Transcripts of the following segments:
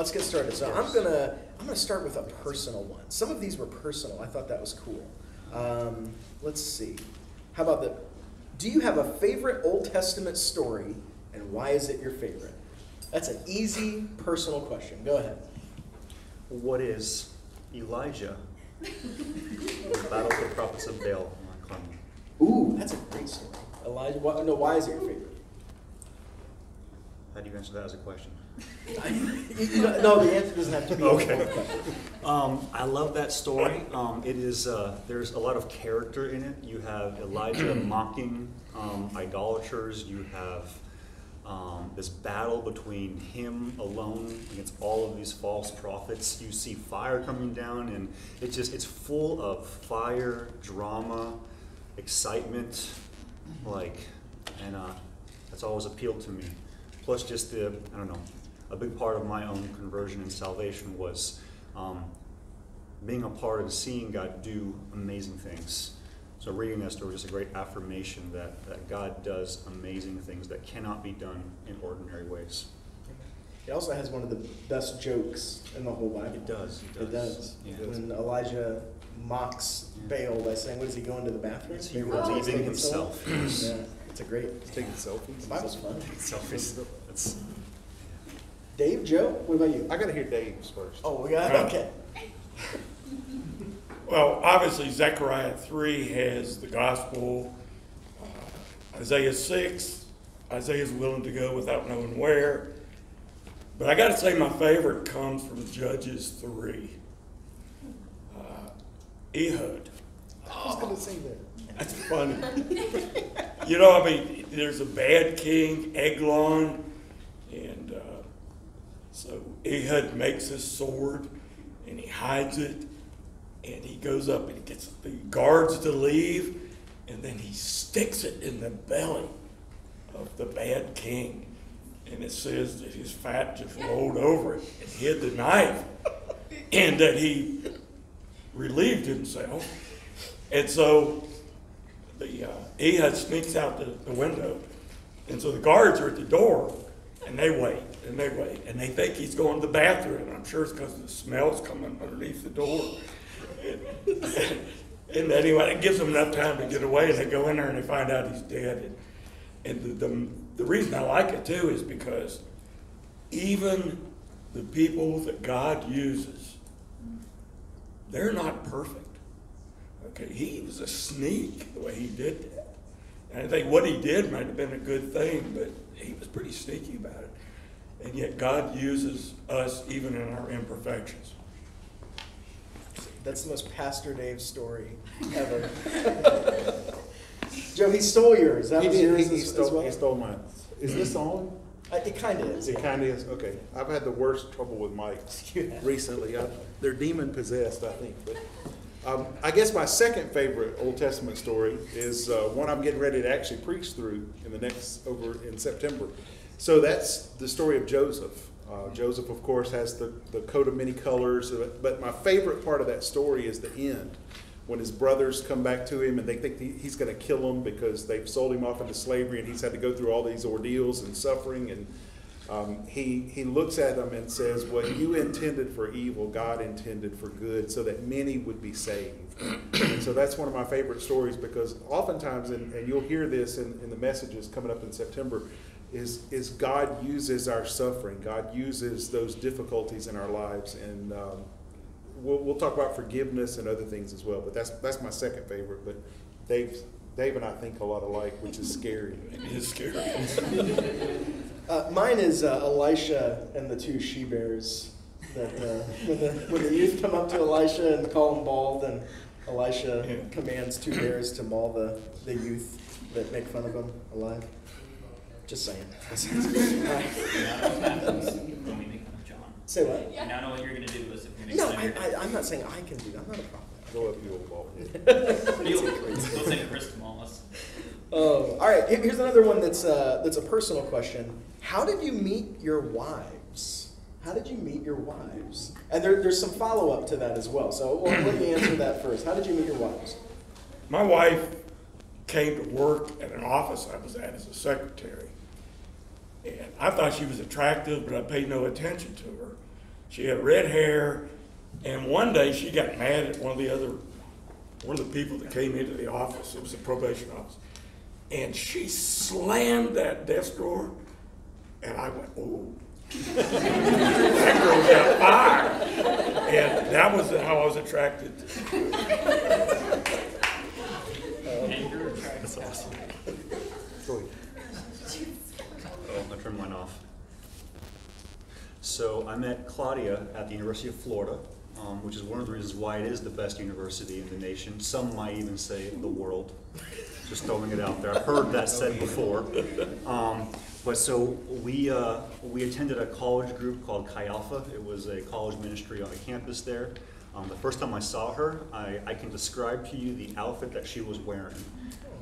let's get started. So I'm gonna I'm gonna start with a personal one. Some of these were personal. I thought that was cool. Um, let's see. How about the? Do you have a favorite Old Testament story, and why is it your favorite? That's an easy personal question. Go ahead. What is Elijah? the battle of the prophets of Baal. Ooh, that's a great story. Elijah. Why, no, why is it your favorite? How do you answer that as a question? You- you know- no, the answer doesn't have to be Okay. okay. Um, I love that story. Um, it is uh, there's a lot of character in it. You have Elijah mocking um, idolaters. You have um, this battle between him alone against all of these false prophets. You see fire coming down, and it just it's full of fire, drama, excitement, like, and uh, that's always appealed to me. Plus, just the I don't know, a big part of my own conversion and salvation was um, being a part of seeing God do amazing things. So reading that story is a great affirmation that, that God does amazing things that cannot be done in ordinary ways. It also has one of the best jokes in the whole Bible. It does, it It does. does. Yeah. When Elijah mocks Yeah. Baal by saying, "What is he going to the bathroom?" It's He him runs, relieving taking himself. Yeah, it's a great. He's taking selfies. The Bible's fun. Selfies. That's, Dave, Joe, what about you? I gotta hear Dave's first. Oh, we got Yeah. okay. Well, obviously Zechariah 3 has the gospel. Uh, Isaiah 6, Isaiah's willing to go without knowing where. But I got to say, my favorite comes from Judges 3. Uh, Ehud. I was gonna say that. That's funny. you know, I mean, there's a bad king, Eglon, and so Ehud makes his sword and he hides it, and he goes up and he gets the guards to leave, and then he sticks it in the belly of the bad king. And it says that his fat just rolled over it and hid the knife, and that he relieved himself. And so the uh, Ehud sneaks out the, the window, and so the guards are at the door, and they wait and they wait, and they think he's going to the bathroom. I'm sure it's because the smell's coming underneath the door. And, and anyway, it gives them enough time to get away, and they go in there and they find out he's dead. And, and the, the the reason I like it too is because even the people that God uses, they're not perfect. Okay, he was a sneak the way he did that. And I think what he did might have been a good thing, but he was pretty sneaky about it. And yet God uses us even in our imperfections. That's the most Pastor Dave story ever. Joe, he stole yours. That He was did, yours he, he as, as well. he stole mine. Is this on? Uh, it kind of is. It kind of is, okay. I've had the worst trouble with mics recently. I- They're demon possessed, I think, but. Um, I guess my second favorite Old Testament story is uh, one I'm getting ready to actually preach through in the next over in September. So that's the story of Joseph. Uh, Joseph, of course, has the, the coat of many colors, but my favorite part of that story is the end when his brothers come back to him and they think he's going to kill them because they've sold him off into slavery and he's had to go through all these ordeals and suffering and um, he, he looks at them and says, What you intended for evil, God intended for good, so that many would be saved. And so that's one of my favorite stories because oftentimes, and, and you'll hear this in, in the messages coming up in September, is, is God uses our suffering, God uses those difficulties in our lives. And um, we'll, we'll talk about forgiveness and other things as well, but that's, that's my second favorite. But Dave, Dave and I think a lot alike, which is scary. It is scary. Uh, mine is uh, Elisha and the two she bears. That uh, when, the, when the youth come up to Elisha and call him bald, and Elisha commands two bears to maul the, the youth that make fun of him alive. Just saying. When we make fun of Say what? You now know what you're gonna do is if No, I, I, I'm not saying I can do that. I'm not a prophet. Go up, you old bald head. You'll, we'll send Chris to. Oh, all right. Here's another one that's uh, that's a personal question. How did you meet your wives? How did you meet your wives? And there, there's some follow up to that as well. So we'll let me answer that first. How did you meet your wives? My wife came to work at an office I was at as a secretary. And I thought she was attractive, but I paid no attention to her. She had red hair, and one day she got mad at one of the other, one of the people that came into the office. It was the probation office, and she slammed that desk drawer, and I went, "Oh." that girl's got fire, and that was how I was attracted. That's awesome. Oh, turned mine off. So I met Claudia at the University of Florida, um, which is one of the reasons why it is the best university in the nation. Some might even say the world. Just throwing it out there. I've heard that said before. Um, but so we uh, we attended a college group called Chi Alpha. It was a college ministry on the campus there. Um, the first time I saw her, I, I can describe to you the outfit that she was wearing.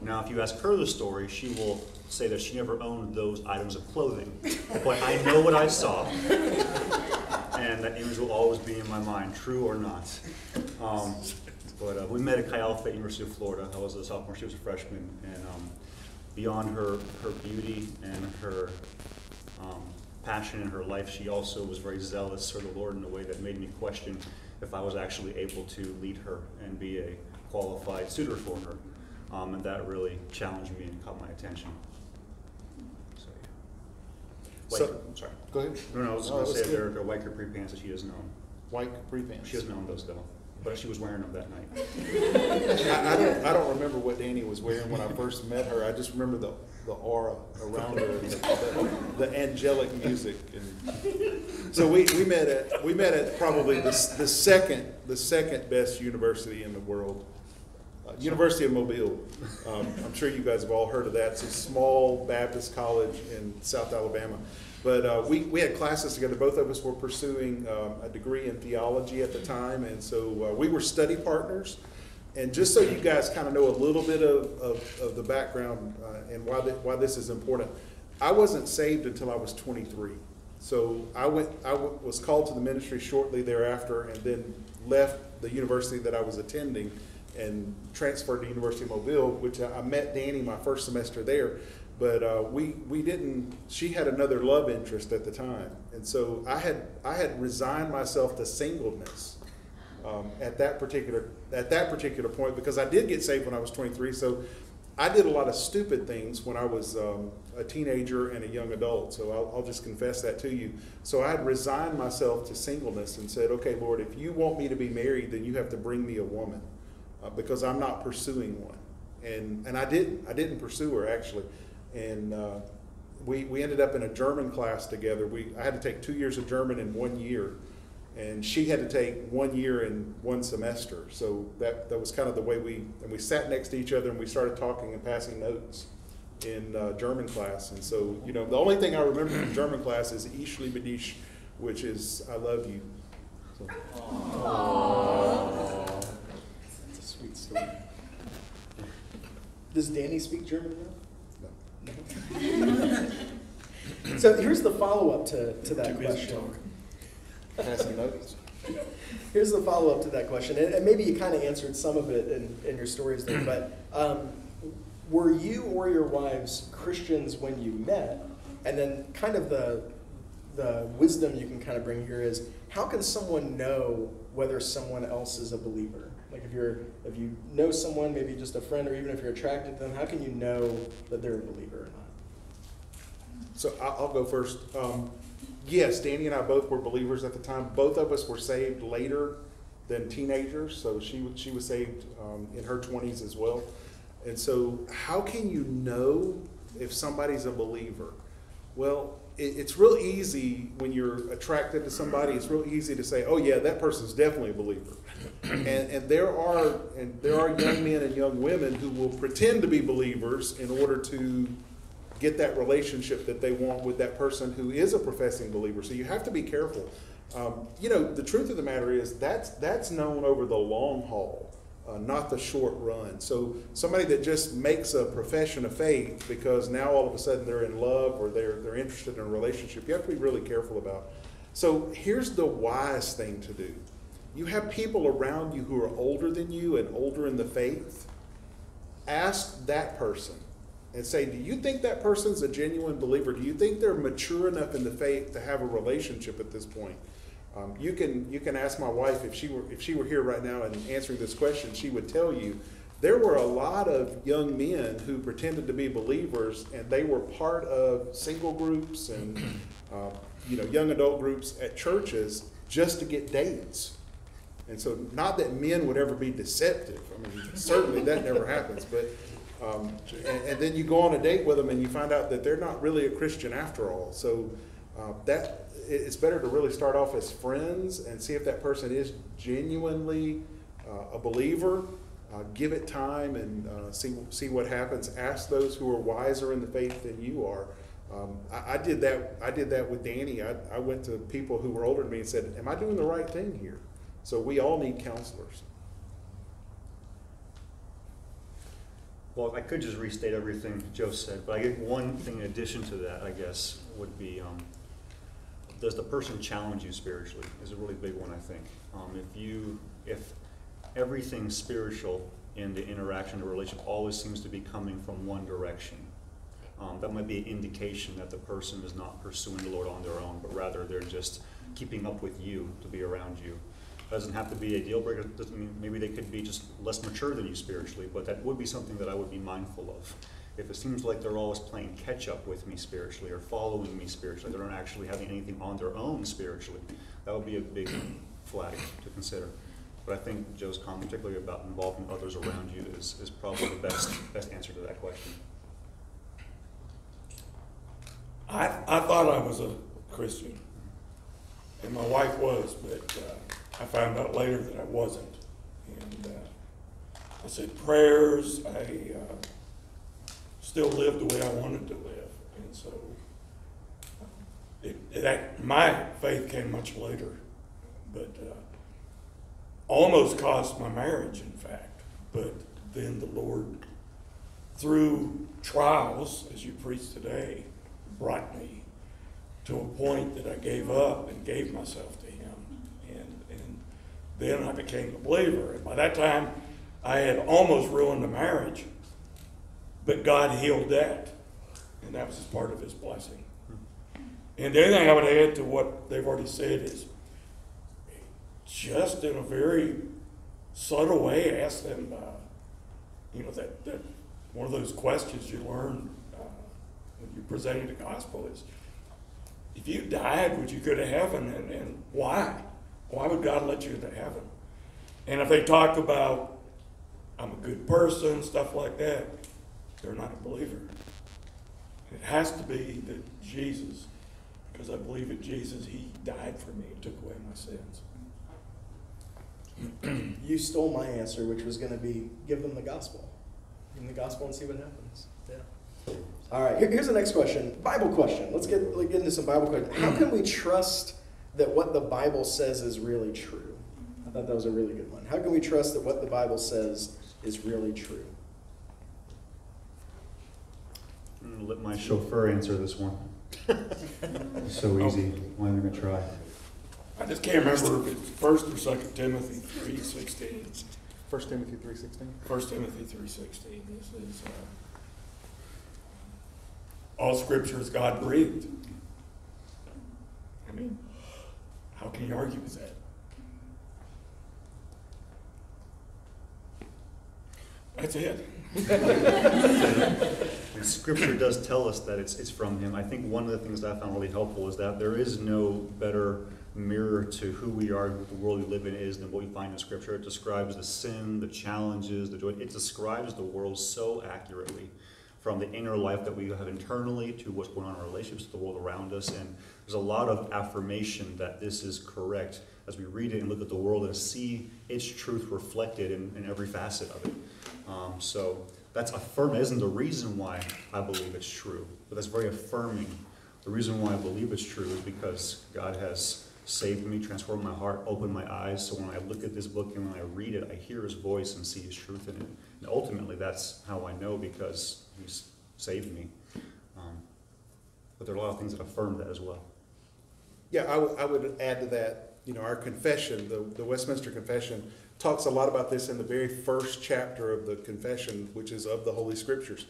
Now, if you ask her the story, she will say that she never owned those items of clothing. But I know what I saw, and that image will always be in my mind, true or not. Um, but uh, we met at Chi Alpha at University of Florida. I was a sophomore, she was a freshman, and um, beyond her, her beauty and her um, passion in her life, she also was very zealous for the Lord in a way that made me question if I was actually able to lead her and be a qualified suitor for her. Um, and that really challenged me and caught my attention. So. So- I'm sorry. Go ahead. No, no, I was No, gonna that's say good. they're, they're white capri pants that she doesn't own. White capri pants. She doesn't own those though, but she was wearing them that night. I, I don't, I don't remember what Danny was wearing when I first met her. I just remember the, the aura around her, and the, the angelic music. And so we, we met at we met at probably the, s- the second the second best university in the world, uh, University of Mobile. Um, I'm sure you guys have all heard of that. It's a small Baptist college in South Alabama. But uh, we, we had classes together. Both of us were pursuing um, a degree in theology at the time, and so uh, we were study partners. And just so you guys kind of know a little bit of, of, of the background uh, and why, th- why this is important, I wasn't saved until I was 23. So I went, I was called to the ministry shortly thereafter, and then left the university that I was attending and transferred to University of Mobile, which I met Danny my first semester there. But uh, we we didn't. She had another love interest at the time, and so I had I had resigned myself to singleness um, at that particular at that particular point because I did get saved when I was 23. So I did a lot of stupid things when I was um, a teenager and a young adult. So I'll, I'll just confess that to you. So I had resigned myself to singleness and said, "Okay, Lord, if you want me to be married, then you have to bring me a woman uh, because I'm not pursuing one." And and I didn't. I didn't pursue her actually, and. Uh, we, we ended up in a German class together. We, I had to take two years of German in one year, and she had to take one year in one semester. So that, that was kind of the way we, and we sat next to each other and we started talking and passing notes in uh, German class. And so, you know, the only thing I remember from German class is Ich liebe dich, which is I love you. So, That's a sweet story. Does Danny speak German now? no. So here's the follow-up to, to that question. talking. Passing notes. Here's the follow-up to that question, and, and maybe you kind of answered some of it in, in your stories there, but um, were you or your wives Christians when you met? And then kind of the, the wisdom you can kind of bring here is, how can someone know whether someone else is a believer? Like if you're, if you know someone, maybe just a friend, or even if you're attracted to them, how can you know that they're a believer or not? So I'll go first. Um, yes, Danny and I both were believers at the time. Both of us were saved later than teenagers. So she she was saved um, in her twenties as well. And so, how can you know if somebody's a believer? Well, it, it's real easy when you're attracted to somebody. It's real easy to say, "Oh yeah, that person's definitely a believer." And, and there are and there are young men and young women who will pretend to be believers in order to get that relationship that they want with that person who is a professing believer. So you have to be careful. Um, you know, the truth of the matter is that's that's known over the long haul, uh, not the short run. So somebody that just makes a profession of faith because now all of a sudden they're in love or they're they're interested in a relationship, you have to be really careful about. So here's the wise thing to do. You have people around you who are older than you and older in the faith. Ask that person and say, Do you think that person's a genuine believer? Do you think they're mature enough in the faith to have a relationship at this point? Um, you can you can ask my wife if she were if she were here right now and answering this question, she would tell you there were a lot of young men who pretended to be believers and they were part of single groups and uh, you know young adult groups at churches just to get dates. And so, not that men would ever be deceptive. I mean, certainly that never happens. But um, and, and then you go on a date with them and you find out that they're not really a Christian after all. So uh, that it's better to really start off as friends and see if that person is genuinely uh, a believer. Uh, give it time and uh, see see what happens. Ask those who are wiser in the faith than you are. Um, I, I did that. I did that with Danny. I, I went to people who were older than me and said, "Am I doing the right thing here?" So we all need counselors. Well, I could just restate everything Joe said, but I get one thing in addition to that, I guess, would be, um, does the person challenge you spiritually? Is a really big one, I think. Um, if you, if everything spiritual in the interaction, the relationship always seems to be coming from one direction, um, that might be an indication that the person is not pursuing the Lord on their own, but rather they're just keeping up with you to be around you. Doesn't have to be a deal breaker. Maybe they could be just less mature than you spiritually, but that would be something that I would be mindful of. If it seems like they're always playing catch up with me spiritually or following me spiritually, they're not actually having anything on their own spiritually, that would be a big flag to consider. But I think Joe's comment, particularly about involving others around you, is, is probably the best best answer to that question. I, I thought I was a Christian, and my wife was, but uh, I found out later that I wasn't. And uh, I said prayers. I uh, still lived the way I wanted to live, and so it, it act, my faith came much later, but uh, almost cost my marriage, in fact. But then the Lord, through trials, as you preach today, brought me to a point that I gave up and gave myself to then I became a believer. And by that time, I had almost ruined the marriage, but God healed that. And that was part of His blessing. And the only thing I would add to what they've already said is just in a very subtle way, ask them, uh, you know, that, that one of those questions you learn uh, when you're presenting the gospel is, if you died, would you go to heaven, and, and why? Why would God let you into heaven? And if they talk about, I'm a good person, stuff like that, they're not a believer. It has to be that Jesus, because I believe in Jesus, He died for me and took away my sins. You stole my answer, which was going to be give them the gospel. Give them the gospel and see what happens. Yeah. All right. Here, here's the next question. Bible question. Let's get, let's get into some Bible questions. How can we trust that what the Bible says is really true? I thought that was a really good one. How can we trust that what the Bible says is really true? I'm gonna let my chauffeur answer this one. So easy. Why am I gonna try? I just can't remember if it's First or Second Timothy three sixteen. First Timothy three sixteen. First Timothy three sixteen. This is uh, all Scripture is God breathed. I mean, how can you argue with that? That's it. Scripture does tell us that it's, it's from Him. I think one of the things that I found really helpful is that there is no better mirror to who we are, the world we live in is, than what we find in Scripture. It describes the sin, the challenges, the joy. It describes the world so accurately, from the inner life that we have internally to what's going on in our relationships to the world around us. And there's a lot of affirmation that this is correct as we read it and look at the world and see its truth reflected in, in every facet of it. Um, so that's affirming. Isn't the reason why I believe it's true, but that's very affirming. The reason why I believe it's true is because God has saved me, transformed my heart, opened my eyes. So when I look at this book and when I read it, I hear His voice and see His truth in it. And ultimately, that's how I know because He's saved me. Um, but there are a lot of things that affirm that as well. Yeah, I would- would add to that, you know, our confession, the, the Westminster Confession, talks a lot about this in the very first chapter of the confession, which is of the Holy Scriptures.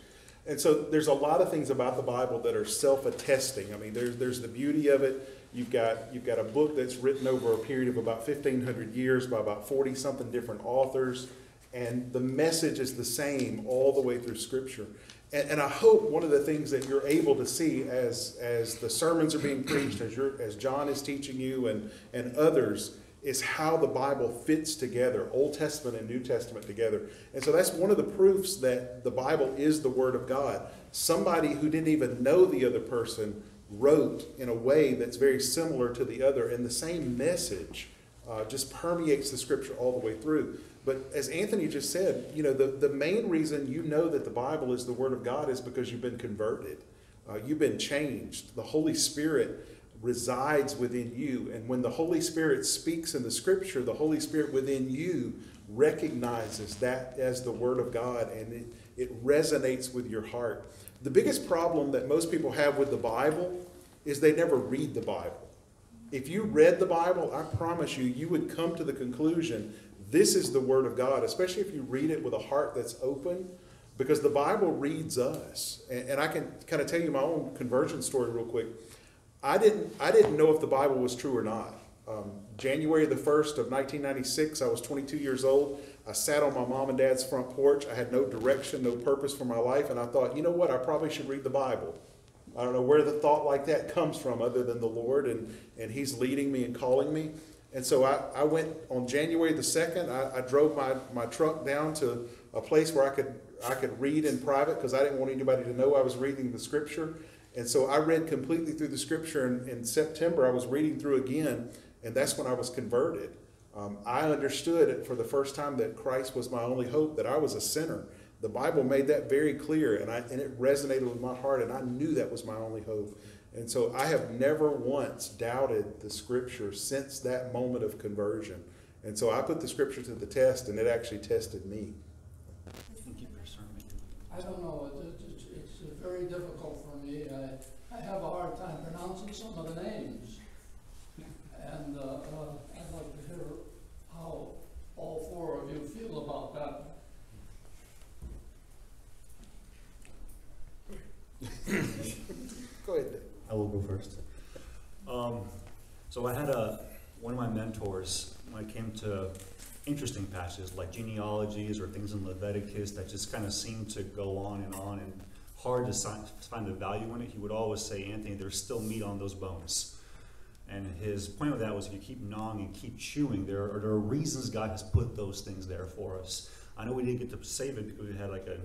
And so there's a lot of things about the Bible that are self attesting. I mean, there's, there's the beauty of it. You've got, you've got a book that's written over a period of about fifteen hundred years by about forty-something different authors. And the message is the same all the way through scripture. And, and I hope one of the things that you're able to see as, as the sermons are being preached, as you're, as John is teaching you and, and others, is how the Bible fits together, Old Testament and New Testament together. And so that's one of the proofs that the Bible is the Word of God. Somebody who didn't even know the other person wrote in a way that's very similar to the other, and the same message uh, just permeates the Scripture all the way through. But as Anthony just said, you know, the, the main reason you know that the Bible is the Word of God is because you've been converted. Uh, you've been changed. The Holy Spirit resides within you. And when the Holy Spirit speaks in the Scripture, the Holy Spirit within you recognizes that as the Word of God and it, it resonates with your heart. The biggest problem that most people have with the Bible is they never read the Bible. If you read the Bible, I promise you, you would come to the conclusion this is the Word of God, especially if you read it with a heart that's open, because the Bible reads us. And, and I can kind of tell you my own conversion story real quick. I didn't, I didn't know if the Bible was true or not. Um, January the 1st of 1996, I was 22 years old. I sat on my mom and dad's front porch. I had no direction, no purpose for my life, and I thought, you know what, I probably should read the Bible. I don't know where the thought like that comes from other than the Lord, and, and He's leading me and calling me. And so I, I went on January the 2nd, I, I drove my, my truck down to a place where I could, I could read in private because I didn't want anybody to know I was reading the scripture. And so I read completely through the scripture. And in September, I was reading through again, and that's when I was converted. Um, I understood it for the first time that Christ was my only hope, that I was a sinner. The Bible made that very clear, and, I, and it resonated with my heart, and I knew that was my only hope. And so I have never once doubted the scripture since that moment of conversion. And so I put the scripture to the test, and it actually tested me. I don't know, it's, it's, it's very difficult for me. I, I have a hard time pronouncing some of the names. And, uh, uh, I'd like to hear how all four of you feel about that. Go ahead. Dave. I will go first. Um, so I had a, one of my mentors, when it came to interesting passages like genealogies or things in Leviticus that just kind of seemed to go on and on and hard to find the value in it, he would always say, Anthony, there's still meat on those bones. And his point with that was if you keep gnawing and keep chewing, there are, there are reasons God has put those things there for us. I know we didn't get to save it because we had like an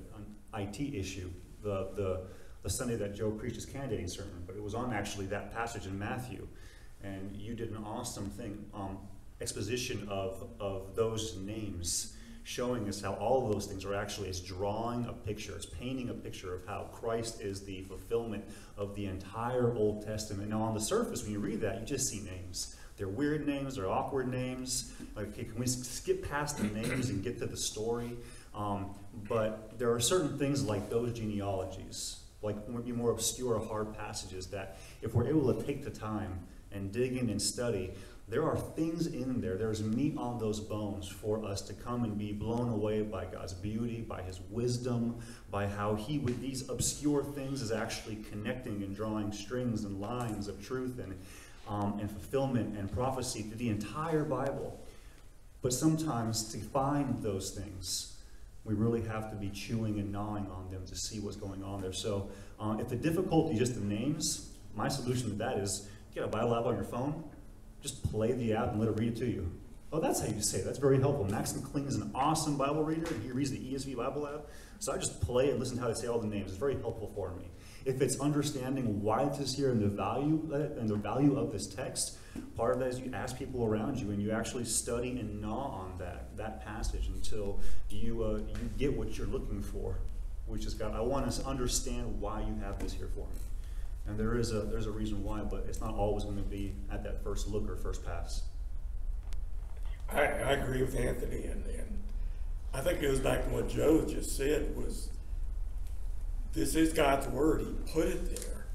IT issue. The, the, the Sunday that Joe preached his candidating sermon, but it was on actually that passage in Matthew. And you did an awesome thing, um, exposition of, of those names, showing us how all of those things are actually, it's drawing a picture, it's painting a picture of how Christ is the fulfillment of the entire Old Testament. Now, on the surface, when you read that, you just see names. They're weird names, they're awkward names. Like, okay, can we skip past the names and get to the story? Um, but there are certain things like those genealogies, like maybe more obscure, hard passages that if we're able to take the time and dig in and study, there are things in there, there's meat on those bones for us to come and be blown away by God's beauty, by His wisdom, by how He, with these obscure things, is actually connecting and drawing strings and lines of truth and, um, and fulfillment and prophecy through the entire Bible. But sometimes to find those things, we really have to be chewing and gnawing on them to see what's going on there. So, uh, if the difficulty is just the names, my solution to that is get a Bible app on your phone, just play the app and let it read it to you. Oh, that's how you say it. That's very helpful. Max McLean is an awesome Bible reader, he reads the ESV Bible app. So I just play and listen to how they say all the names. It's very helpful for me. If it's understanding why this is here and the value and the value of this text, part of that is you ask people around you and you actually study and gnaw on that that passage until you uh, you get what you're looking for, which is God. I want to understand why you have this here for me. And there is a there's a reason why, but it's not always going to be at that first look or first pass. I, I agree with Anthony, and, and I think it goes back to what Joe just said was, this is God's word, he put it there.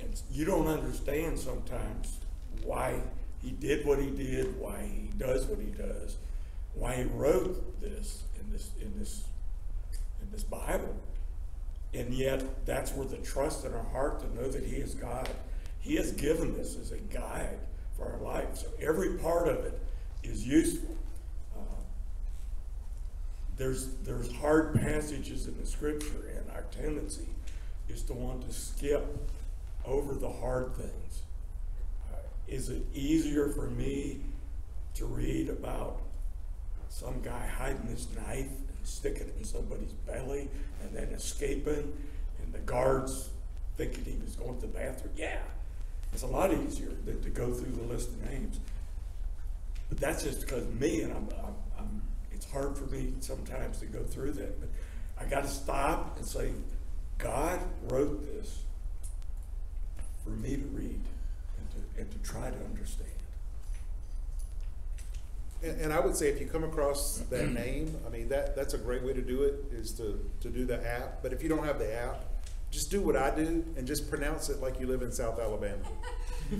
And you don't understand sometimes why he did what he did, why he does what he does, why he wrote this in this, in this, in this Bible. And yet, that's where the trust in our heart to know that he is God. He has given this as a guide for our life. So every part of it is useful. Uh, there's there's hard passages in the scripture, and our tendency is to want to skip over the hard things. Uh, is it easier for me to read about some guy hiding his knife sticking in somebody's belly and then escaping, and the guards thinking he was going to the bathroom? Yeah, it's a lot easier than to go through the list of names. But that's just because me, and I'm, I'm, I'm, it's hard for me sometimes to go through that. But I got to stop and say, God wrote this for me to read and to, and to try to understand. And, and I would say if you come across that mm-hmm. name, I mean, that, that's a great way to do it, is to, to do the app. But if you don't have the app, just do what I do and just pronounce it like you live in South Alabama.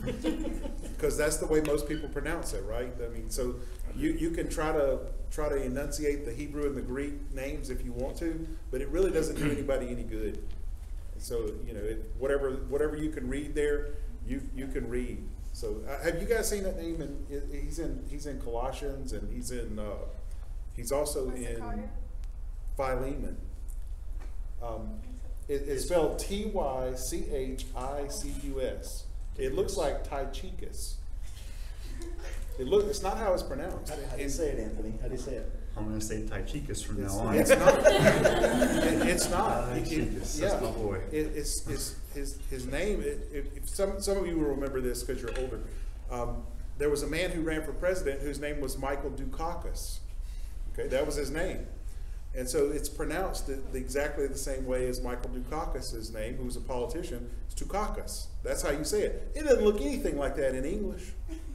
Because that's the way most people pronounce it, right? I mean, so you, you can try to, try to enunciate the Hebrew and the Greek names if you want to, but it really doesn't do anybody any good. So, you know, it, whatever, whatever you can read there, you, you can read. So, uh, have you guys seen that name? And he's in, he's in Colossians and he's in, uh, he's also What's in called? Philemon. Um, it, it's spelled T Y C H I C U S. It looks like Tychicus. It look, it's not how it's pronounced. How, how do you say it, Anthony? How do you say it? I'm gonna say Tychicus from It's, now on. it's not. It- it's not. It- it- yeah. that's my boy. It, it's, it's, his, his name, if some, some of you will remember this because you're older. Um, there was a man who ran for president whose name was Michael Dukakis. Okay, that was his name. And so it's pronounced the, the, exactly the same way as Michael Dukakis' name, who was a politician. It's Dukakis. That's how you say it. It doesn't look anything like that in English.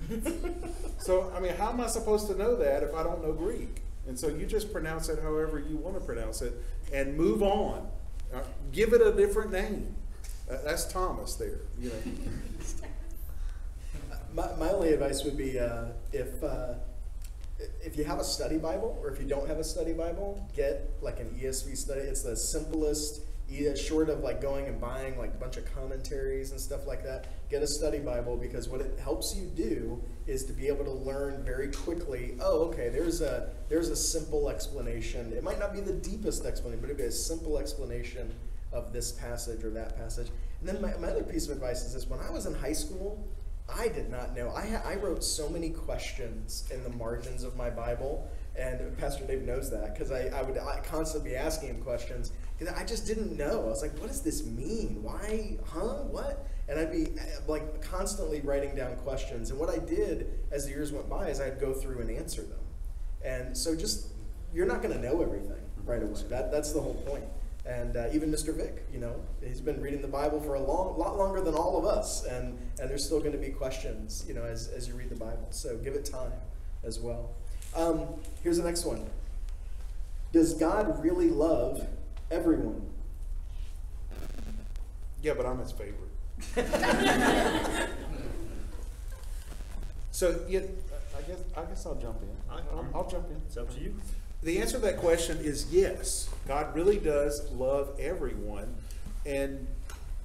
so, I mean, how am I supposed to know that if I don't know Greek? And so you just pronounce it however you want to pronounce it and move on. Uh, give it a different name. That's Thomas there, you know. My, my only advice would be uh, if uh, if you have a study Bible or if you don't have a study Bible, get like an ESV study. It's the simplest, short of like going and buying like a bunch of commentaries and stuff like that. Get a study Bible because what it helps you do is to be able to learn very quickly. Oh, okay, there's a there's a simple explanation. It might not be the deepest explanation, but it'd be a simple explanation of this passage or that passage. And then my, my other piece of advice is this: when I was in high school. I did not know. I, I wrote so many questions in the margins of my Bible, and Pastor Dave knows that because I, I would I constantly be asking him questions because I just didn't know. I was like, what does this mean? Why? Huh? What? And I'd be uh, like constantly writing down questions. And what I did as the years went by is I'd go through and answer them. And so just, you're not going to know everything right away. That, that's the whole point. And uh, even Mr. Vick, you know, he's been reading the Bible for a long, lot longer than all of us, and and there's still going to be questions, you know, as as you read the Bible. So give it time as well. Um, here's the next one. Does God really love everyone? Yeah, but I'm his favorite. so yeah, I guess I guess I'll jump in. I- I'll, I'll jump in. It's up to you. The answer to that question is yes. God really does love everyone, and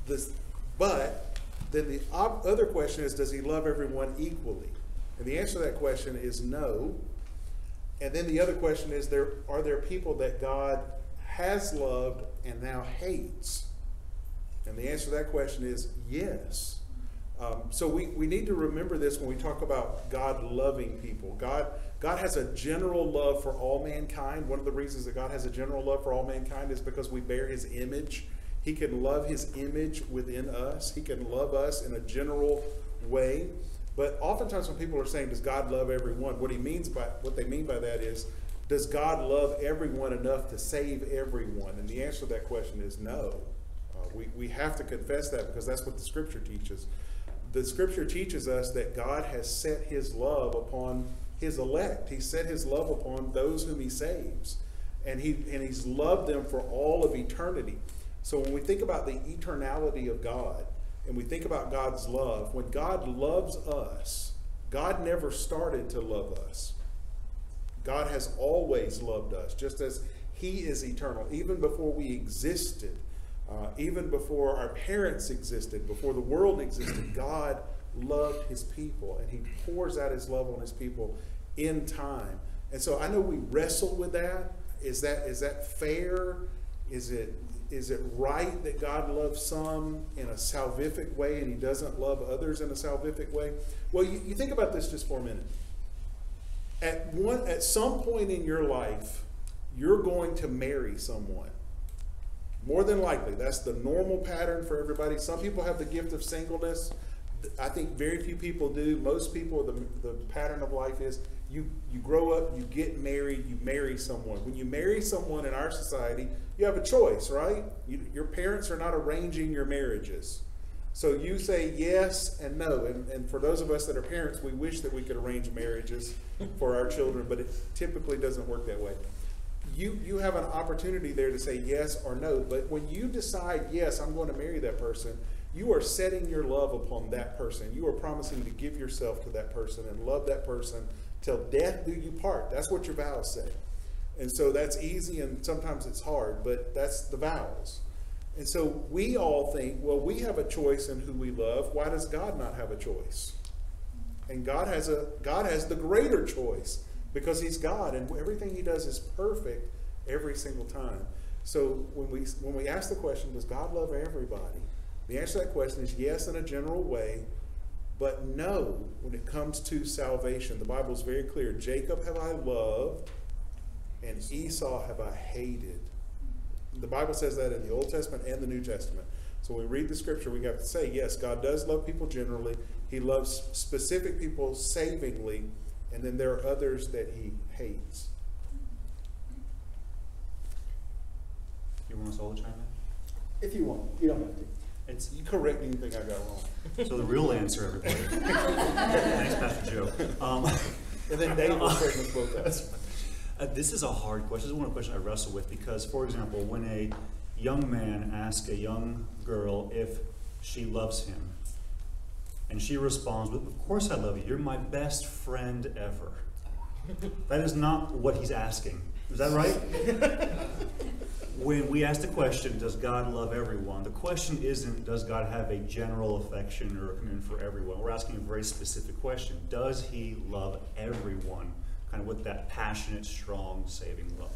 this, but then the other question is, does He love everyone equally? And the answer to that question is no. And then the other question is, there are there people that God has loved and now hates? And the answer to that question is yes. Um, so we, we need to remember this when we talk about God loving people. God, God has a general love for all mankind. One of the reasons that God has a general love for all mankind is because we bear his image. He can love his image within us. He can love us in a general way. But oftentimes when people are saying, does God love everyone? What he means by what they mean by that is, does God love everyone enough to save everyone? And the answer to that question is no. Uh, we, we have to confess that because that's what the scripture teaches. The scripture teaches us that God has set his love upon his elect. He set his love upon those whom he saves. And, he, and he's loved them for all of eternity. So when we think about the eternality of God and we think about God's love, when God loves us, God never started to love us. God has always loved us, just as He is eternal. Even before we existed, Uh, even before our parents existed, before the world existed, God loved his people and he pours out his love on his people in time. And so I know we wrestle with that. Is that is that fair? Is it is it right that God loves some in a salvific way and he doesn't love others in a salvific way? Well, you, you think about this just for a minute. At one at some point in your life, you're going to marry someone. More than likely, that's the normal pattern for everybody. Some people have the gift of singleness. I think very few people do. Most people, the, the pattern of life is you, you grow up, you get married, you marry someone. When you marry someone in our society, you have a choice, right? You, your parents are not arranging your marriages. So you say yes and no. And, and for those of us that are parents, we wish that we could arrange marriages for our children, but it typically doesn't work that way you you have an opportunity there to say yes or no. But when you decide yes, I'm going to marry that person, you are setting your love upon that person. You are promising to give yourself to that person and love that person till death do you part. That's what your vows say. And so that's easy and sometimes it's hard, but that's the vows. And so we all think, well, we have a choice in who we love. Why does God not have a choice? And God has a God has the greater choice because he's God and everything he does is perfect every single time. So when we when we ask the question, does God love everybody? The answer to that question is yes in a general way, but no when it comes to salvation. The Bible is very clear. Jacob have I loved, and Esau have I hated. The Bible says that in the Old Testament and the New Testament. So when we read the scripture, we have to say, yes, God does love people generally. He loves specific people savingly and then there are others that he hates. You want us all to chime in? If you want, you don't have to. It's, You correct anything I got wrong. so the real answer, everybody. Thanks, Pastor Joe. Um, And then Dave will straighten us both out. Uh, this is a hard question. This is one of the questions I wrestle with because, for example, when a young man asks a young girl if she loves him, and she responds with, Of course I love you. You're my best friend ever. that is not what he's asking. Is that right? when we ask the question, Does God love everyone? The question isn't, Does God have a general affection or a commitment for everyone? We're asking a very specific question Does he love everyone? Kind of with that passionate, strong, saving love.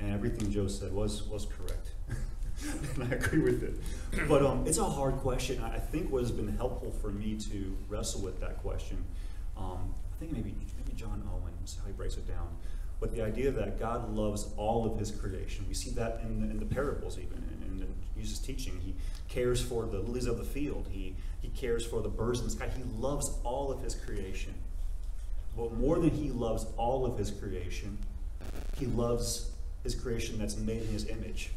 And everything Joe said was, was correct. and I agree with it. But um, it's a hard question. I think what has been helpful for me to wrestle with that question, um, I think maybe maybe John Owen how he breaks it down. But the idea that God loves all of His creation, we see that in the, in the parables, even in, in Jesus' teaching. He cares for the lilies of the field. He he cares for the birds in the sky. He loves all of His creation. But more than He loves all of His creation, He loves His creation that's made in His image.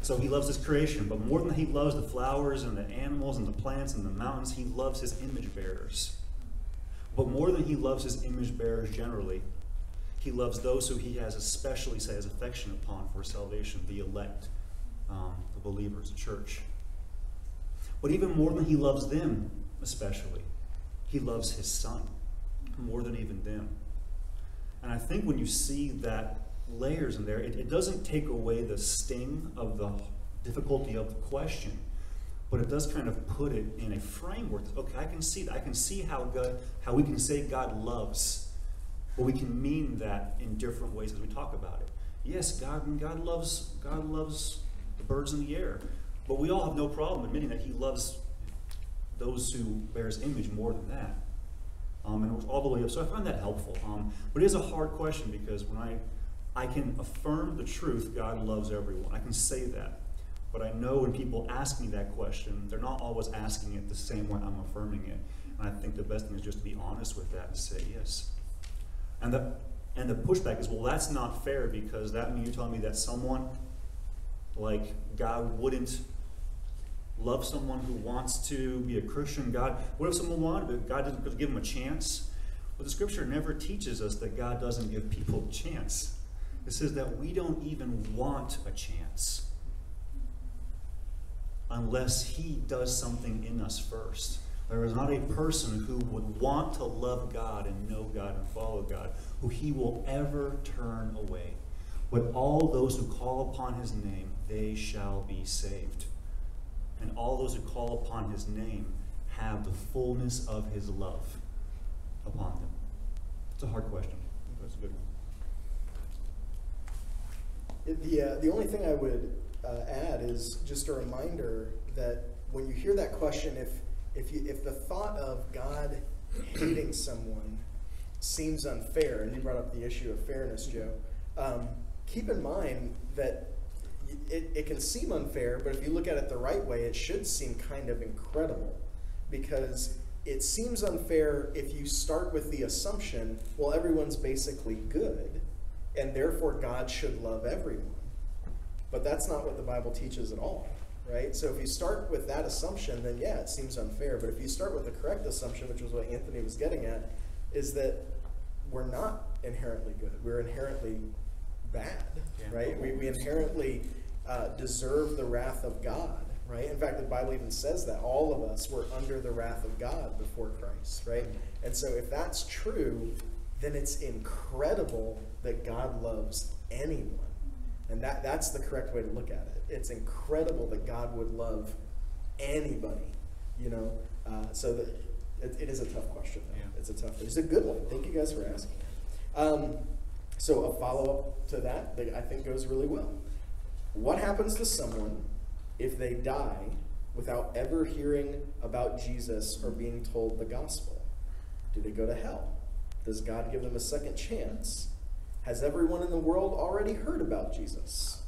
So he loves his creation, but more than he loves the flowers and the animals and the plants and the mountains, he loves his image bearers. But more than he loves his image bearers generally, he loves those who he has especially set his affection upon for salvation, the elect, um, the believers, the church. But even more than he loves them, especially, he loves his son more than even them. And I think when you see that layers in there. It, it doesn't take away the sting of the difficulty of the question, but it does kind of put it in a framework. Okay, I can see that. I can see how God, how we can say God loves, but we can mean that in different ways as we talk about it. Yes, God, God loves, God loves the birds in the air, but we all have no problem admitting that He loves those who bear His image more than that. Um, and all the way up. So I find that helpful. Um, but it is a hard question because when I I can affirm the truth God loves everyone. I can say that. But I know when people ask me that question, they're not always asking it the same way I'm affirming it. And I think the best thing is just to be honest with that and say yes. And the, and the pushback is, well, that's not fair because that means you're telling me that someone like God wouldn't love someone who wants to be a Christian. God, what if someone wanted to? God doesn't give them a chance. Well, the scripture never teaches us that God doesn't give people a chance. It says that we don't even want a chance unless He does something in us first. There is not a person who would want to love God and know God and follow God who He will ever turn away. But all those who call upon his name, they shall be saved. And all those who call upon his name have the fullness of his love upon them. It's a hard question, it's a good one. The, uh, the only thing I would uh, add is just a reminder that when you hear that question, if, if, you, if the thought of God hating someone seems unfair, and you brought up the issue of fairness, Joe, um, keep in mind that it, it can seem unfair, but if you look at it the right way, it should seem kind of incredible. Because it seems unfair if you start with the assumption, well, everyone's basically good, and therefore God should love everyone. But that's not what the Bible teaches at all, right? So if you start with that assumption, then yeah, it seems unfair. But if you start with the correct assumption, which was what Anthony was getting at, is that we're not inherently good. We're inherently bad, Yeah. right? We, we inherently uh, deserve the wrath of God, right? In fact, the Bible even says that all of us were under the wrath of God before Christ, right? And so if that's true, then it's incredible that God loves anyone. And that, that's the correct way to look at it. It's incredible that God would love anybody, you know? Uh, so that it, it is a tough question. Though. Yeah. It's a tough. It's a good one. Thank you guys for asking. Um, so a follow up to that that I think goes really well. What happens to someone if they die without ever hearing about Jesus or being told the gospel? Do they go to hell? Does God give them a second chance? Has everyone in the world already heard about Jesus?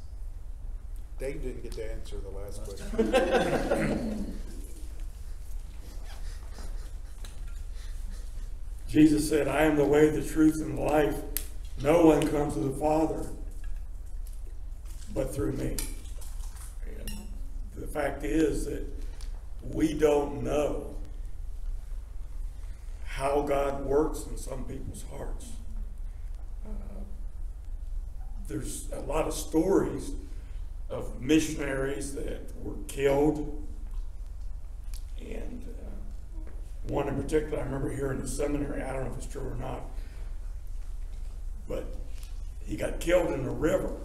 Dave didn't get to answer the last question. Jesus said, I am the way, the truth, and the life. No one comes to the Father but through me. And the fact is that we don't know how God works in some people's hearts. There's a lot of stories of missionaries that were killed and uh, one in particular I remember here in the seminary, I don't know if it's true or not, but he got killed in the river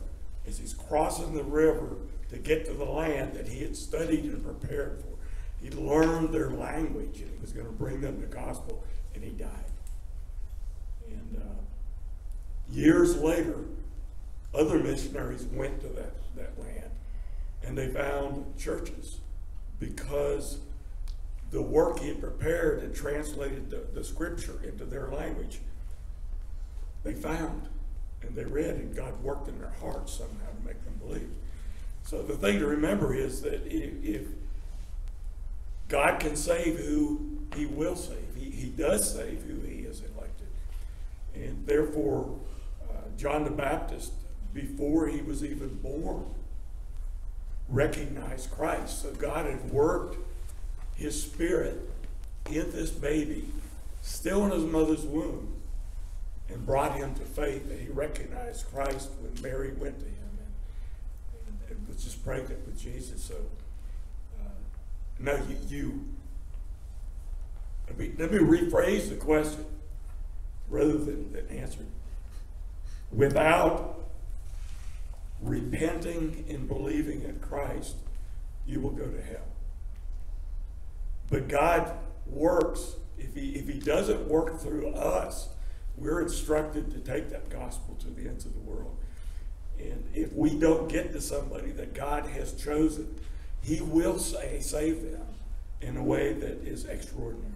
as he's crossing the river to get to the land that he had studied and prepared for. He learned their language and he was going to bring them the gospel, and he died. And uh, years later, other missionaries went to that, that land and they found churches because the work he had prepared and translated the, the scripture into their language, they found and they read, and God worked in their hearts somehow to make them believe. So the thing to remember is that if, if God can save who he will save, he, he does save who he has elected. And therefore, uh, John the Baptist, before he was even born, recognized Christ. So God had worked his spirit in this baby, still in his mother's womb, and brought him to faith that he recognized Christ when Mary went to him and, and was just pregnant with Jesus. So, uh, you, you let, me, let me rephrase the question rather than, than answer it. Without repenting and believing in Christ, you will go to hell. But God works. If he, if he doesn't work through us, we're instructed to take that gospel to the ends of the world. And if we don't get to somebody that God has chosen, he will say, save them in a way that is extraordinary.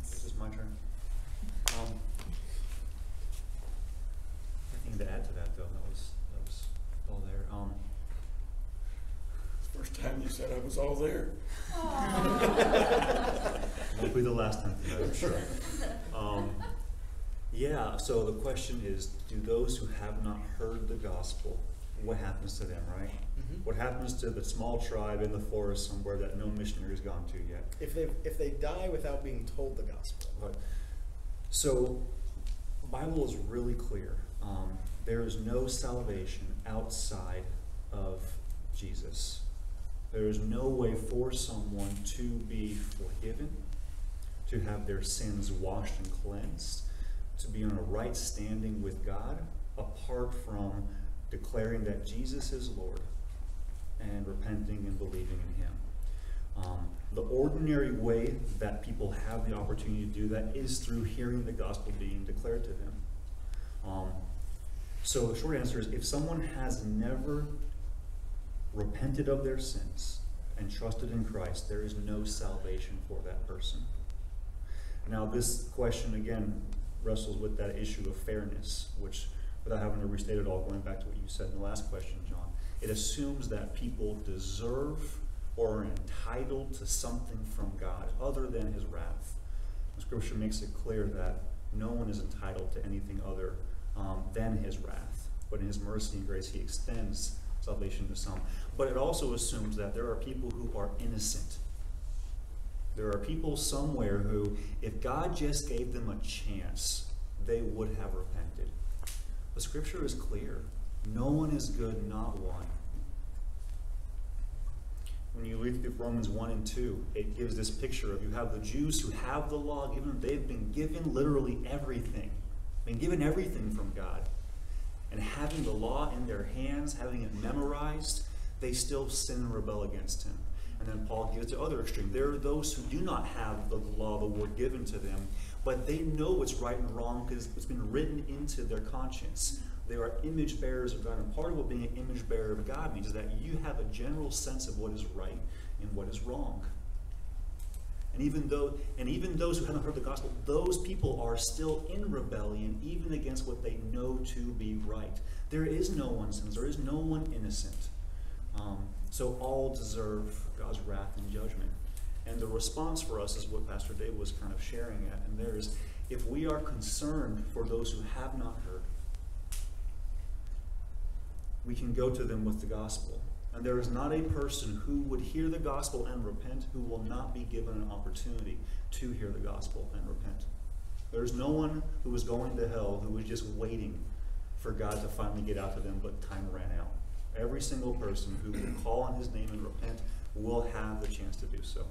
This is my turn. Um, Nothing to add to that, though. That was, that was all there. Um, First time you said I was all there. Won't be the last time, I'm sure. Um, yeah, so the question is, do those who have not heard the gospel, what happens to them, right? Mhm. What happens to the small tribe in the forest somewhere that no missionary's gone to yet? If they if they die without being told the gospel, But, so, the Bible is really clear. Um, there is no salvation outside of Jesus. There is no way for someone to be forgiven, to have their sins washed and cleansed, to be on a right standing with God, apart from declaring that Jesus is Lord and repenting and believing in Him. Um, the ordinary way that people have the opportunity to do that is through hearing the gospel being declared to them. Um, so the short answer is if someone has never repented of their sins and trusted in Christ, there is no salvation for that person. Now, this question again wrestles with that issue of fairness, which, without having to restate it all, going back to what you said in the last question, John, it assumes that people deserve or are entitled to something from God other than his wrath. The scripture makes it clear that no one is entitled to anything other um, than his wrath. But in his mercy and grace, he extends salvation to some. But it also assumes that there are people who are innocent. There are people somewhere who, if God just gave them a chance, they would have repented. The scripture is clear. No one is good, not one. When you read through Romans 1 and 2, it gives this picture of you have the Jews who have the law given, they've been given literally everything, been given everything from God. And having the law in their hands, having it memorized, they still sin and rebel against Him. And then Paul gives the other extreme. There are those who do not have the law, of the word given to them, but they know what's right and wrong because it's been written into their conscience. They are image bearers of God. And part of what being an image bearer of God means is that you have a general sense of what is right and what is wrong. And even though and even those who haven't heard the gospel, those people are still in rebellion, even against what they know to be right. There is no one sins, there is no one innocent. Um, so all deserve God's wrath and judgment. And the response for us is what Pastor Dave was kind of sharing at, and there is if we are concerned for those who have not heard, we can go to them with the gospel. And there is not a person who would hear the gospel and repent who will not be given an opportunity to hear the gospel and repent. There's no one who is going to hell who is just waiting for God to finally get out to them, but time ran out. Every single person who will call on his name and repent will have the chance to do so.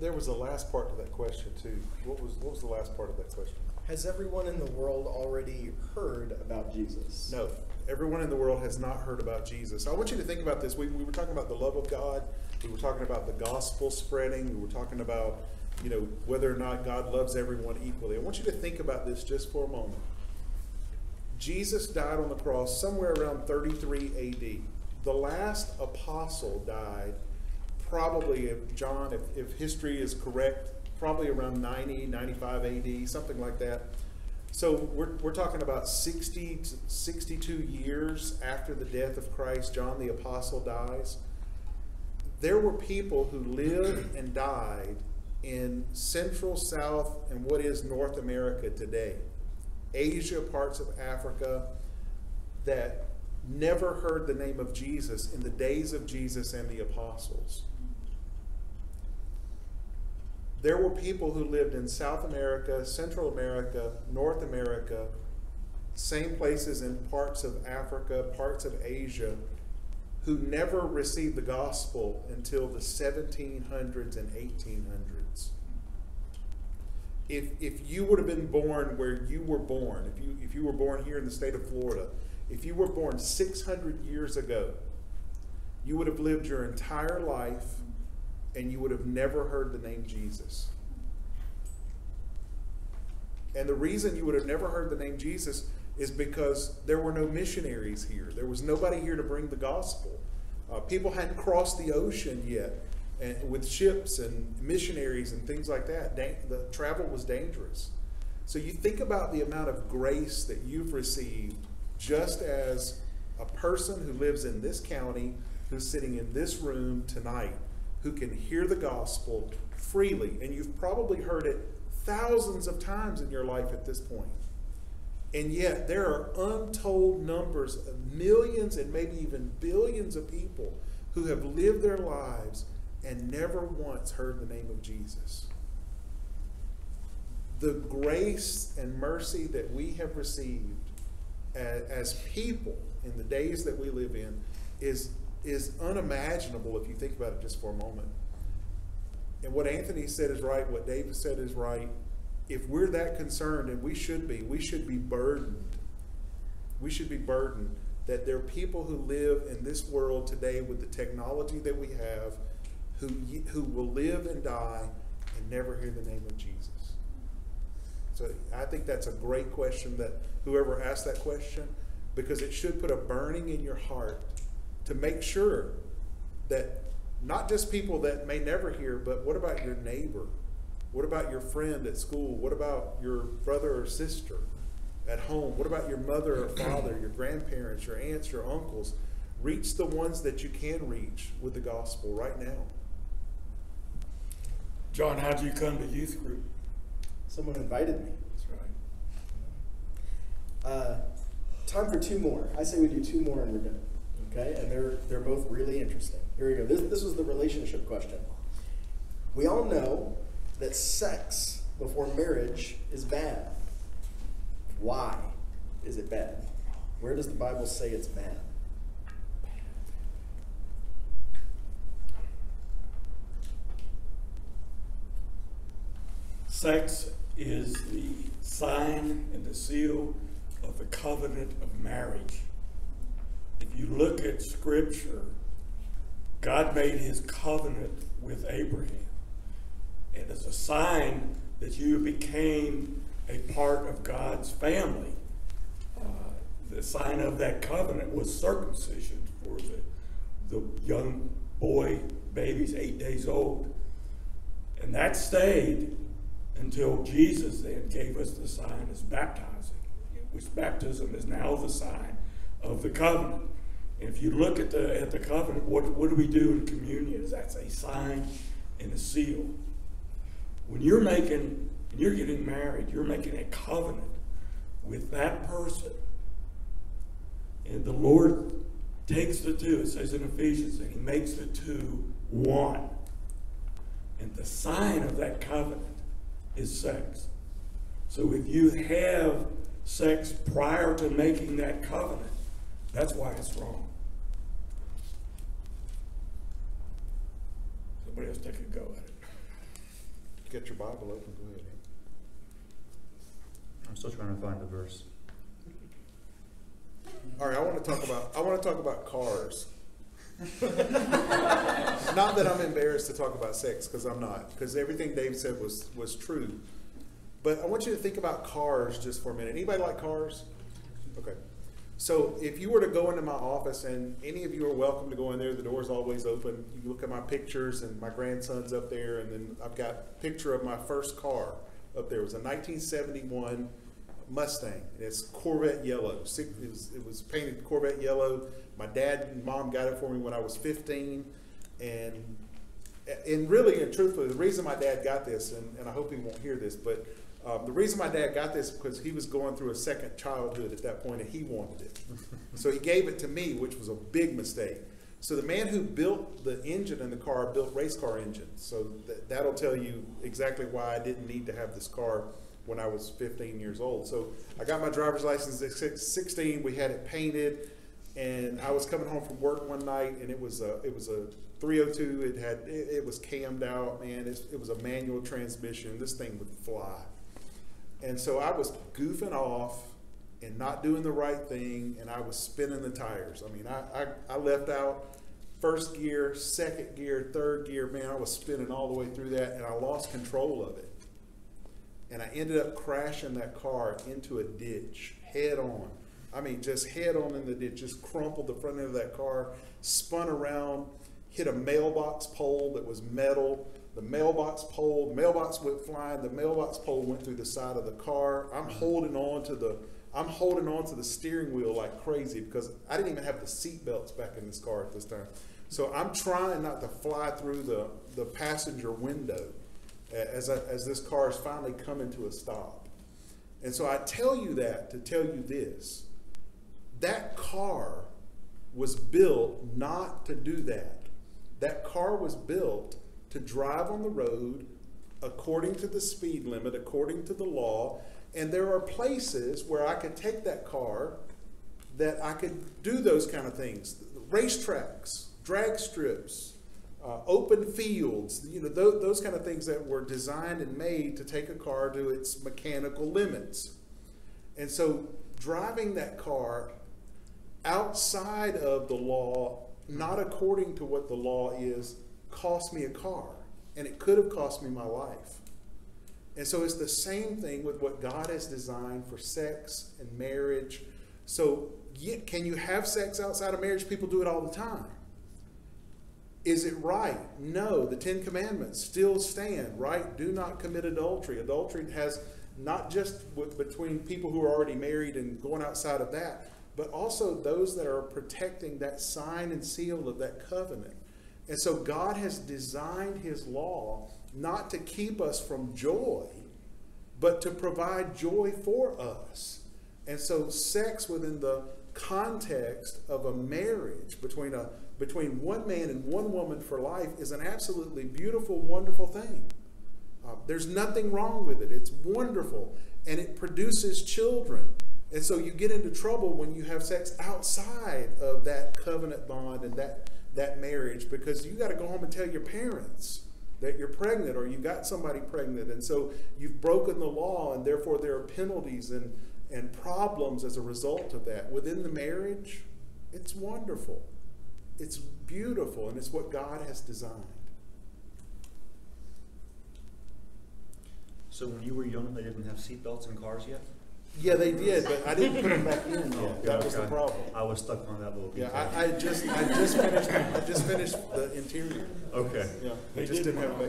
There was a last part to that question too. What was, what was the last part of that question? Has everyone in the world already heard about Jesus? No, everyone in the world has not heard about Jesus. I want you to think about this. We, we were talking about the love of God. We were talking about the gospel spreading. We were talking about, you know, whether or not God loves everyone equally. I want you to think about this just for a moment. Jesus died on the cross somewhere around 33 AD. The last apostle died probably, if John, if, if history is correct, probably around 90, 95 AD, something like that. So we're, we're talking about 60 to 62 years after the death of Christ, John the Apostle dies. There were people who lived and died in Central, South, and what is North America today, Asia, parts of Africa, that never heard the name of Jesus in the days of Jesus and the apostles. There were people who lived in South America, Central America, North America, same places in parts of Africa, parts of Asia, who never received the gospel until the 1700s and 1800s. If, if you would have been born where you were born, if you, if you were born here in the state of Florida, if you were born 600 years ago, you would have lived your entire life and you would have never heard the name Jesus. And the reason you would have never heard the name Jesus is because there were no missionaries here. There was nobody here to bring the gospel. Uh, people hadn't crossed the ocean yet and, with ships and missionaries and things like that. The travel was dangerous. So you think about the amount of grace that you've received just as a person who lives in this county, who's sitting in this room tonight, who can hear the gospel freely. And you've probably heard it thousands of times in your life at this point. And yet, there are untold numbers of millions and maybe even billions of people who have lived their lives and never once heard the name of Jesus. The grace and mercy that we have received as, people in the days that we live in is is unimaginable if you think about it just for a moment. And what Anthony said is right, what David said is right. If we're that concerned, and we should be, we should be burdened. We should be burdened that there are people who live in this world today with the technology that we have who, who will live and die and never hear the name of Jesus. So I think that's a great question that whoever asked that question, because it should put a burning in your heart to make sure that not just people that may never hear, but what about your neighbor? What about your friend at school? What about your brother or sister at home? What about your mother or father, your grandparents, your aunts, your uncles? Reach the ones that you can reach with the gospel right now. John, how'd you come to youth group? Someone invited me. That's right. Uh, time for two more. I say we do two more and we're done. Okay, and they're they're both really interesting. Here we go. This this was the relationship question. We all know that sex before marriage is bad. Why is it bad? Where does the Bible say it's bad? Sex is the sign and the seal of the covenant of marriage. If you look at Scripture, God made his covenant with Abraham. And as a sign that you became a part of God's family, uh, the sign of that covenant was circumcision for the, the young boy, babies eight days old. And that stayed until Jesus then gave us the sign as baptizing, which baptism is now the sign of the covenant. And if you look at the at the covenant, what, what do we do in communion? That's a sign and a seal. When you're making when you're getting married, you're making a covenant with that person. And the Lord takes the two, it says in Ephesians, and he makes the two one. And the sign of that covenant is sex. So if you have sex prior to making that covenant, that's why it's wrong. Somebody else take a go at it. Get your Bible open, go ahead. I'm still trying to find the verse. All right, I want to talk about I want to talk about cars. not that I'm embarrassed to talk about sex because I'm not, because everything Dave said was was true. But I want you to think about cars just for a minute. Anybody like cars? Okay. So if you were to go into my office, and any of you are welcome to go in there, the door's always open. You look at my pictures, and my grandson's up there, and then I've got a picture of my first car up there. It was a 1971 Mustang. It's Corvette yellow. It was, it was painted Corvette yellow. My dad and mom got it for me when I was 15, and and really and truthfully, the reason my dad got this, and, and I hope he won't hear this, but um, the reason my dad got this because he was going through a second childhood at that point, and he wanted it. so he gave it to me, which was a big mistake. So the man who built the engine in the car built race car engines. So th- that'll tell you exactly why I didn't need to have this car when I was 15 years old. So I got my driver's license at 16. We had it painted, and I was coming home from work one night, and it was a it was a 302. It had it, it was cammed out, man. It's, it was a manual transmission. This thing would fly. And so I was goofing off and not doing the right thing, and I was spinning the tires. I mean, I, I, I left out first gear, second gear, third gear. Man, I was spinning all the way through that, and I lost control of it. And I ended up crashing that car into a ditch head on. I mean, just head on in the ditch, just crumpled the front end of that car, spun around, hit a mailbox pole that was metal. The mailbox pole, the mailbox went flying. The mailbox pole went through the side of the car. I'm mm-hmm. holding on to the, I'm holding on to the steering wheel like crazy because I didn't even have the seat belts back in this car at this time. So I'm trying not to fly through the, the passenger window as, I, as this car is finally coming to a stop. And so I tell you that to tell you this that car was built not to do that. That car was built to drive on the road according to the speed limit, according to the law. And there are places where I could take that car that I could do those kind of things. Racetracks, drag strips, uh, open fields, you know, those, those kind of things that were designed and made to take a car to its mechanical limits. And so driving that car outside of the law, not according to what the law is, cost me a car. And it could have cost me my life. And so it's the same thing with what God has designed for sex and marriage. So, yeah, can you have sex outside of marriage? People do it all the time. Is it right? No. The Ten Commandments still stand, right? Do not commit adultery. Adultery has not just w- between people who are already married and going outside of that, but also those that are protecting that sign and seal of that covenant. And so God has designed His law not to keep us from joy, but to provide joy for us. And so, sex within the context of a marriage between a between one man and one woman for life is an absolutely beautiful, wonderful thing. Uh, there's nothing wrong with it. It's wonderful, and it produces children. And so you get into trouble when you have sex outside of that covenant bond and that that marriage because you got to go home and tell your parents that you're pregnant or you got somebody pregnant. And so you've broken the law and therefore there are penalties and and problems as a result of that. Within the marriage it's wonderful. It's beautiful and it's what god has designed. So when you were young, they didn't have seatbelts in cars yet? Yeah they did but i didn't put them back in yet that was the Okay. problem I was stuck on that little yeah detail. I, I just i just finished i just finished the interior Okay. yeah They just did didn't have mine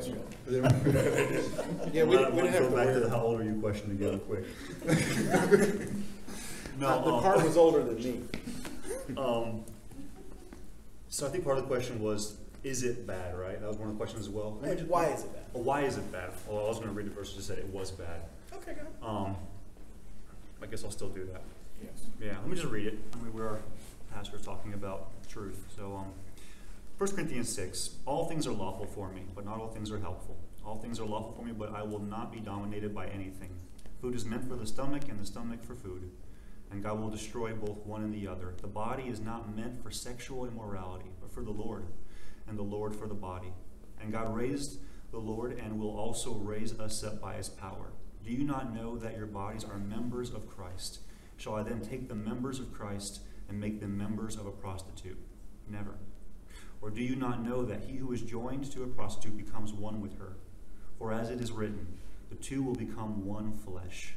back also. yeah we, Let- didn't- we let didn't have go to back wear to the them. how old are you question again, quick. no, Uh, the um, car was older than me Um, so I think part of the question was, is it bad, right? That was one of the questions as well. Let just- Why is it bad? Well, why is it bad? Well, I was going to read the verse that just said it was bad. Okay, go ahead. Um, I guess I'll still do that. Yes. Yeah, let me just read it. I mean, we're our pastors talking about truth. So, um, 1 Corinthians 6 All things are lawful for me, but not all things are helpful. All things are lawful for me, but I will not be dominated by anything. Food is meant for the stomach, and the stomach for food. And God will destroy both one and the other. The body is not meant for sexual immorality, but for the Lord, and the Lord for the body. And God raised the Lord and will also raise us up by his power. Do you not know that your bodies are members of Christ? Shall I then take the members of Christ and make them members of a prostitute? Never. Or do you not know that he who is joined to a prostitute becomes one with her? For as it is written, the two will become one flesh.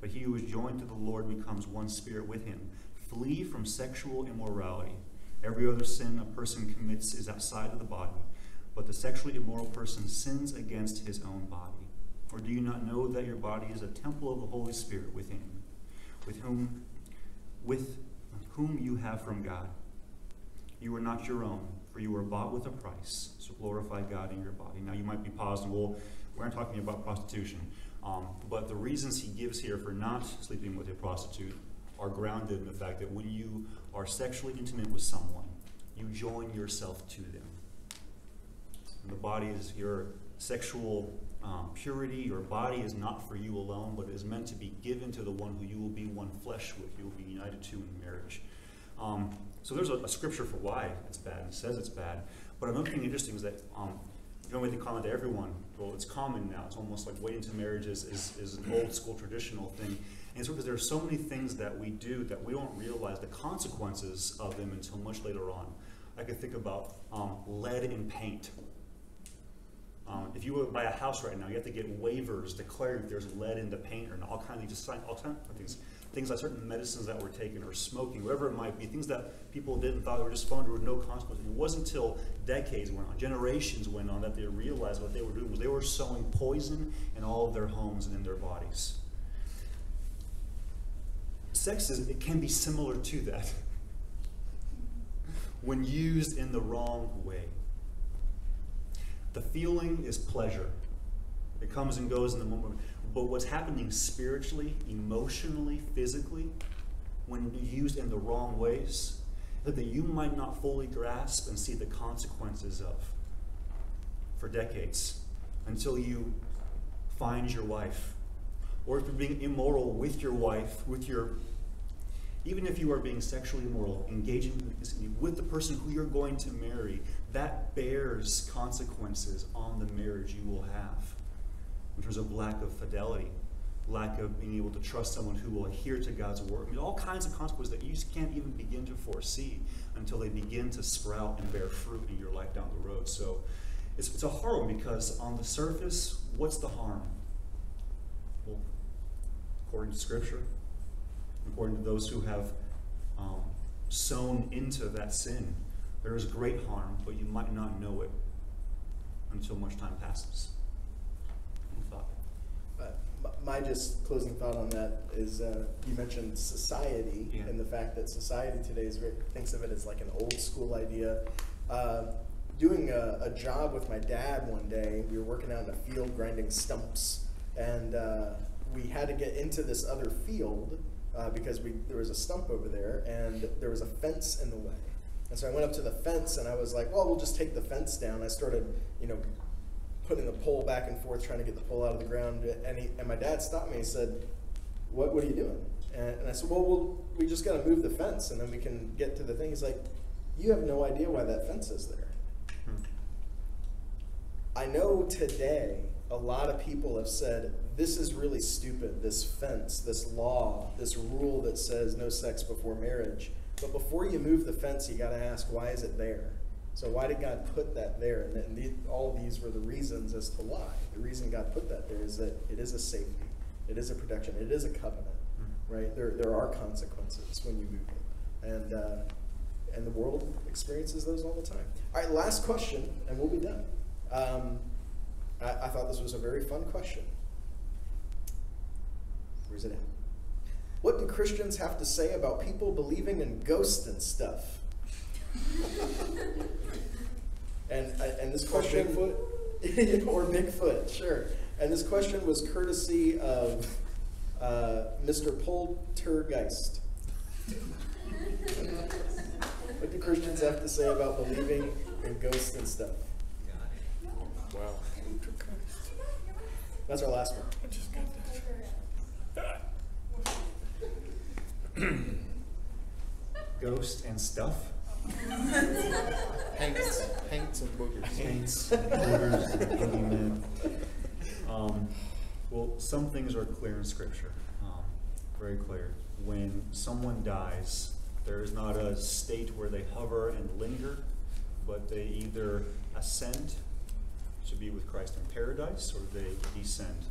But he who is joined to the Lord becomes one spirit with him. Flee from sexual immorality. Every other sin a person commits is outside of the body, but the sexually immoral person sins against his own body. Or do you not know that your body is a temple of the Holy Spirit within with whom with whom you have from God? You are not your own, for you were bought with a price. So glorify God in your body. Now you might be pausing. Well, we aren't talking about prostitution, um, but the reasons he gives here for not sleeping with a prostitute are grounded in the fact that when you are sexually intimate with someone, you join yourself to them. And the body is your sexual um, purity. Your body is not for you alone, but is meant to be given to the one who you will be one flesh with. You will be united to in marriage. Um, so there's a, a scripture for why it's bad. It says it's bad. But another thing interesting is that um, you don't make the comment to everyone. Well, it's common now. It's almost like waiting to marriage is, is, is an old school traditional thing. And it's because there are so many things that we do that we don't realize the consequences of them until much later on. I could think about um, lead in paint. Um, if you were to buy a house right now, you have to get waivers declaring if there's lead in the paint or all kinds of just all kinds of things. Things like certain medicines that were taken or smoking, whatever it might be, things that people didn't thought were just fun, there were no consequences. It wasn't until decades went on, generations went on, that they realized what they were doing was they were sowing poison in all of their homes and in their bodies. Sex is it can be similar to that when used in the wrong way. The feeling is pleasure. It comes and goes in the moment. But what's happening spiritually, emotionally, physically, when used in the wrong ways, that you might not fully grasp and see the consequences of for decades until you find your wife. Or if you're being immoral with your wife, with your Even if you are being sexually immoral, engaging with the person who you're going to marry, that bears consequences on the marriage you will have in terms of lack of fidelity, lack of being able to trust someone who will adhere to God's word. I mean, all kinds of consequences that you can't even begin to foresee until they begin to sprout and bear fruit in your life down the road. So it's, it's a hard one because on the surface, what's the harm? Well, according to Scripture, according to those who have um, sown into that sin, there is great harm, but you might not know it until much time passes. Thought? Uh, My just closing thought on that is, uh, you mentioned society Yeah. and the fact that society today is very, thinks of it as like an old school idea. Uh, doing a, a job with my dad one day, we were working out in a field grinding stumps, and uh, we had to get into this other field uh, because we there was a stump over there, and there was a fence in the way. And so I went up to the fence, and I was like, "Well, we'll just take the fence down." I started, you know, putting the pole back and forth, trying to get the pole out of the ground. And, he, and my dad stopped me and said, what, what are you doing? And, and I said, well, we'll we just got to move the fence and then we can get to the thing. He's like, you have no idea why that fence is there. Hmm. I know today a lot of people have said, this is really stupid, this fence, this law, this rule that says no sex before marriage. But before you move the fence, you got to ask, why is it there? So why did God put that there? And, then the, all of these were the reasons as to why. The reason God put that there is that it is a safety, it is a protection, it is a covenant, right? There, there are consequences when you move it, and uh, and the world experiences those all the time. All right, last question, and we'll be done. Um, I, I thought this was a very fun question. Where's it at? What do Christians have to say about people believing in ghosts and stuff? and uh, and this Or question Bigfoot? or Bigfoot, sure. And this question was courtesy of uh, Mr. Poltergeist. what do Christians have to say about believing in ghosts and stuff? Wow. That's our last one. Ghost and stuff? Paints, paints and boogers. Saints, borders, and boogeymen. Um, well, some things are clear in Scripture, um, very clear. When someone dies, there is not a state where they hover and linger, but they either ascend to be with Christ in paradise, or they descend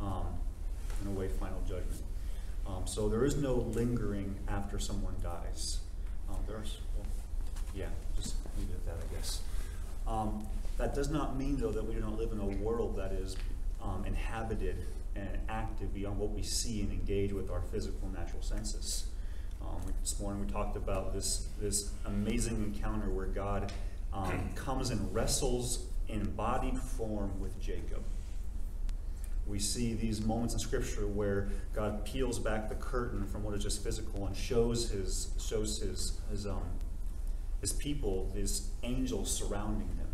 um, and await final judgment. Um, so there is no lingering after someone dies. Um, there's, well, yeah, just leave it at that, I guess. Um, that does not mean, though, that we do not live in a world that is um, inhabited and active beyond what we see and engage with our physical natural senses. Um, this morning we talked about this, this amazing encounter where God um, comes and wrestles in embodied form with Jacob. We see these moments in Scripture where God peels back the curtain from what is just physical and shows his shows his his um his people, his angels surrounding him.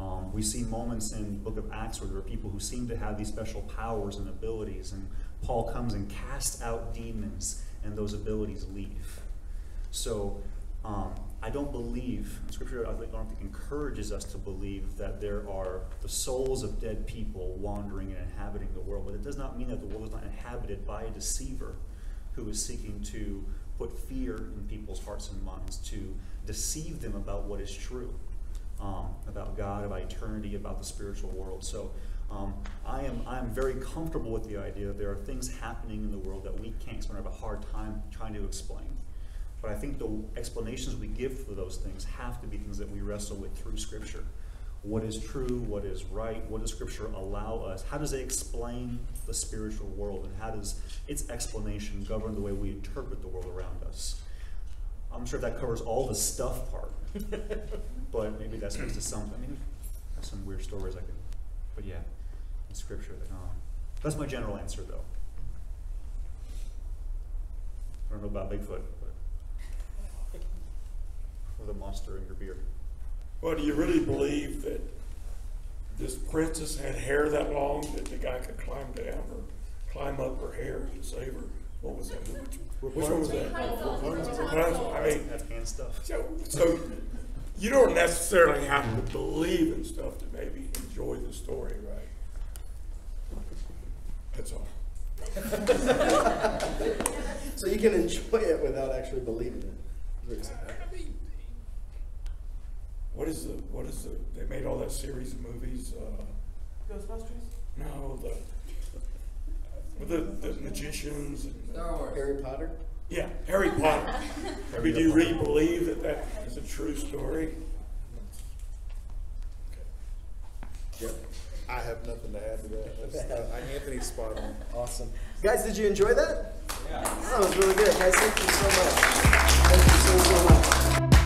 Um, we see moments in the book of Acts where there are people who seem to have these special powers and abilities, and Paul comes and casts out demons, and those abilities leave. So um, I don't believe, Scripture I don't think encourages us to believe that there are the souls of dead people wandering and inhabiting the world, but it does not mean that the world is not inhabited by a deceiver who is seeking to put fear in people's hearts and minds, to deceive them about what is true, um, about God, about eternity, about the spiritual world. So um, I am I am very comfortable with the idea that there are things happening in the world that we can't have a hard time trying to explain. But I think the explanations we give for those things have to be things that we wrestle with through Scripture. What is true? What is right? What does Scripture allow us? How does it explain the spiritual world? And how does its explanation govern the way we interpret the world around us? I'm sure that covers all the stuff part, but maybe that speaks to some. I mean, there's some weird stories I can, but yeah, in Scripture. That, um, that's my general answer, though. I don't know about Bigfoot, but or the monster in your beard. Well, do you really believe that this princess had hair that long that the guy could climb down or climb up her hair to save her? what was that? Which, which one was that? Rapunzel. Rapunzel. I mean, That's hand stuff. so, so you don't necessarily have to believe in stuff to maybe enjoy the story, right? That's all. So you can enjoy it without actually believing it. I mean, what is the, what is the, they made all that series of movies, uh, Ghostbusters? no, the, the, the magicians and, Star Wars. Harry Potter? yeah, Harry Potter. I mean, do you really believe that that is a true story? Yep. I have nothing to add to that. That's, uh, Anthony's spot on. Awesome. Guys, did you enjoy that? Yeah. That was really good. Guys, thank you so much. Thank you so, so much.